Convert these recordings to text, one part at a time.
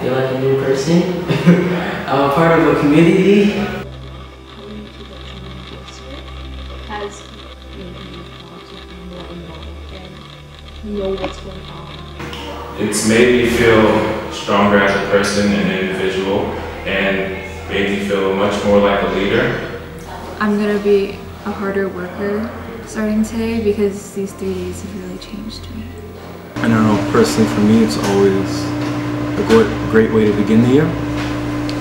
I feel like a new person. I'm a part of a community. has made me want to be more involved and know what's going on. It's made me feel stronger as a person and individual and made me feel much more like a leader. I'm gonna be a harder worker starting today because these three days have really changed me. I don't know, personally for me it's always a great way to begin the year.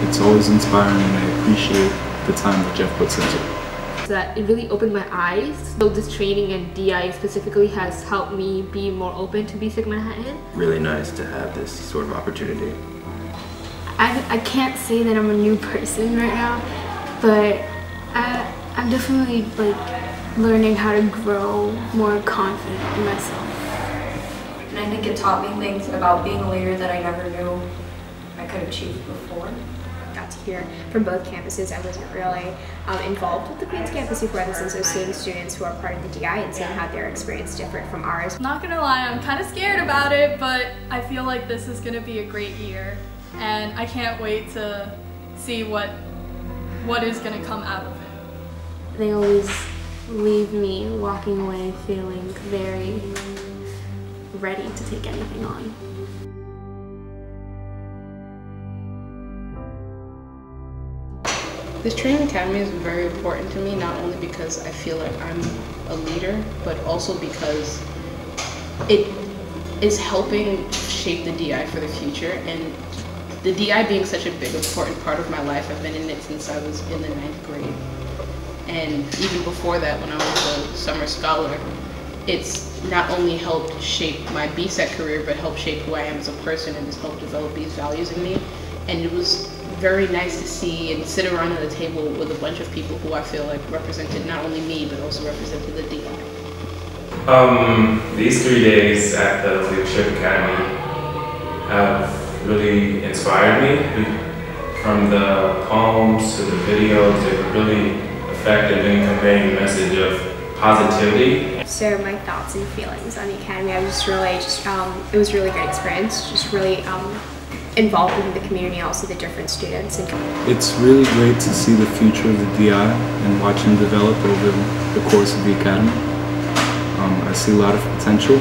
It's always inspiring and I appreciate the time that Jeff puts into it. That it really opened my eyes. So this training and DI specifically has helped me be more open to BSEC Manhattan. Really nice to have this sort of opportunity. I, I can't say that I'm a new person right now, but I, I'm definitely like learning how to grow more confident in myself. And I think it taught me things about being a leader that I never knew I could achieve before. got to hear from both campuses. I wasn't really um, involved with the Queens campus before this, and so seeing students who are part of the DI and seeing how their experience different from ours. Not gonna lie, I'm kind of scared about it, but I feel like this is gonna be a great year, and I can't wait to see what what is gonna come out of it. They always leave me walking away feeling very ready to take anything on. This training academy is very important to me, not only because I feel like I'm a leader, but also because it is helping shape the DI for the future. And the DI being such a big, important part of my life, I've been in it since I was in the ninth grade. And even before that, when I was a summer scholar, it's not only helped shape my BSEC career, but helped shape who I am as a person and has helped develop these values in me. And it was very nice to see and sit around at a table with a bunch of people who I feel like represented not only me, but also represented the DI. Um, these three days at the Leadership Academy have really inspired me. From the poems to the videos, they were really effective in conveying the message of positivity. So my thoughts and feelings on the academy, I was just really, just um, it was a really great experience. Just really um, involved in the community, also the different students. And It's really great to see the future of the DI and watch him develop over the course of the academy. Um, I see a lot of potential.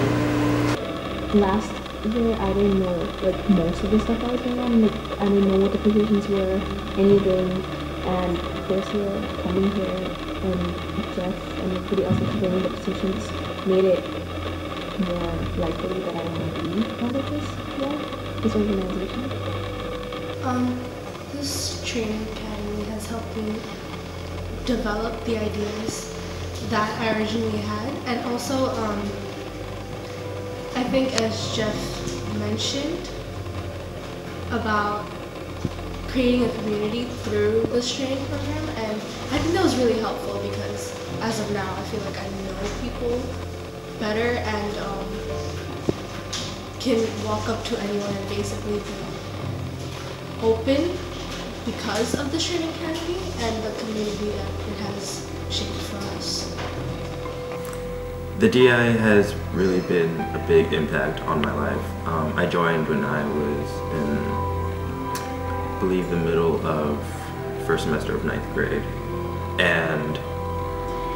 Last year, I didn't know like most of the stuff I was going on. Like I didn't know what the positions were, anything. And this year, coming here and Jeff and everybody else explaining the positions made it more likely that I want to be part of this, yeah, this organization. Um, this training academy has helped me develop the ideas that I originally had, and also, um, I think as Jeff mentioned about creating a community through the training program, and I think that was really helpful because as of now, I feel like I know people better and um, can walk up to anyone and basically be open because of the training academy and the community that it has shaped for us. The DI has really been a big impact on my life. Um, I joined when I was in, believe, the middle of first semester of ninth grade, and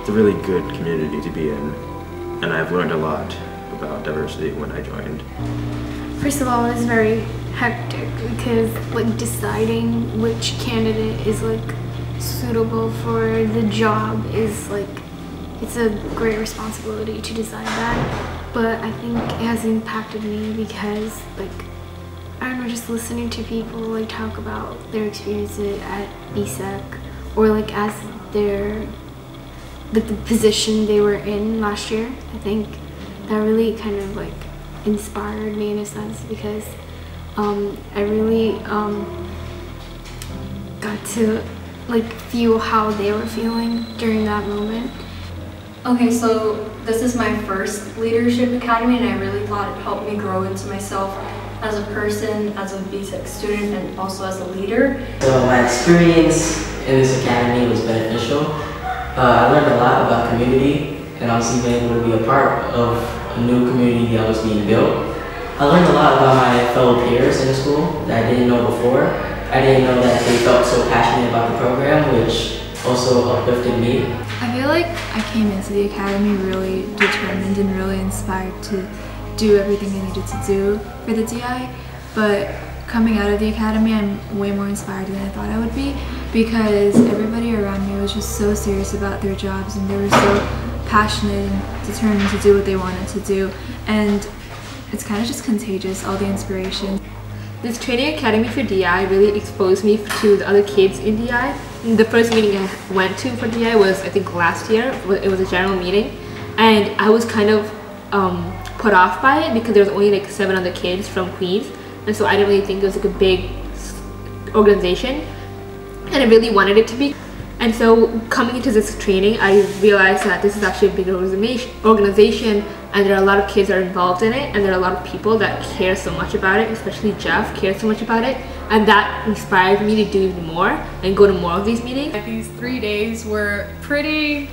it's a really good community to be in, and I've learned a lot about diversity when I joined. First of all, it's very hectic because like deciding which candidate is like suitable for the job is like it's a great responsibility to decide that. But I think it has impacted me because like I don't know, just listening to people like talk about their experiences at BSEC or like as their the, the position they were in last year. I think that really kind of like inspired me in a sense because um, I really um, got to like feel how they were feeling during that moment. Okay, so this is my first leadership academy and I really thought it helped me grow into myself as a person, as a BSEC student, and also as a leader. So my experience in this academy was beneficial. Uh, I learned a lot about community and I being able to be a part of a new community that was being built. I learned a lot about my fellow peers in the school that I didn't know before. I didn't know that they felt so passionate about the program, which also uplifted me. I feel like I came into the academy really determined and really inspired to do everything I needed to do for the DI, but coming out of the academy, I'm way more inspired than I thought I would be because everybody around me was just so serious about their jobs and they were so passionate and determined to do what they wanted to do. And it's kind of just contagious, all the inspiration. This training academy for DI really exposed me to the other kids in DI. The first meeting I went to for DI was, I think, last year. It was a general meeting. And I was kind of um, put off by it because there was only like seven other kids from Queens. And so I didn't really think it was like a big organization. And I really wanted it to be. And so coming into this training, I realized that this is actually a big organization and there are a lot of kids that are involved in it and there are a lot of people that care so much about it, especially Jeff cares so much about it. And that inspired me to do even more and go to more of these meetings. These three days were pretty,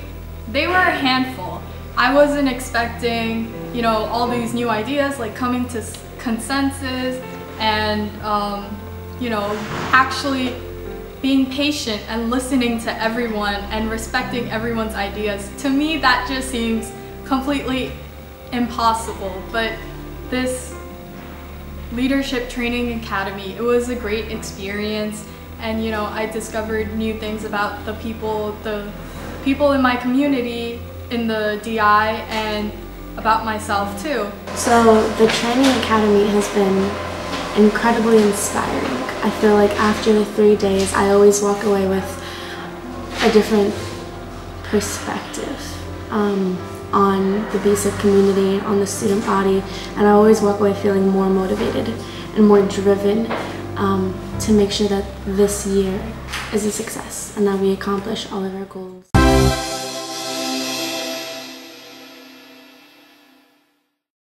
they were a handful. I wasn't expecting, you know, all these new ideas like coming to consensus and, um, you know, actually being patient and listening to everyone and respecting everyone's ideas. To me, that just seems completely impossible. But this leadership training academy, it was a great experience. And you know, I discovered new things about the people, the people in my community, in the DI, and about myself too. So the training academy has been incredibly inspiring. I feel like after the three days, I always walk away with a different perspective um, on the BSEC community, on the student body, and I always walk away feeling more motivated and more driven um, to make sure that this year is a success and that we accomplish all of our goals.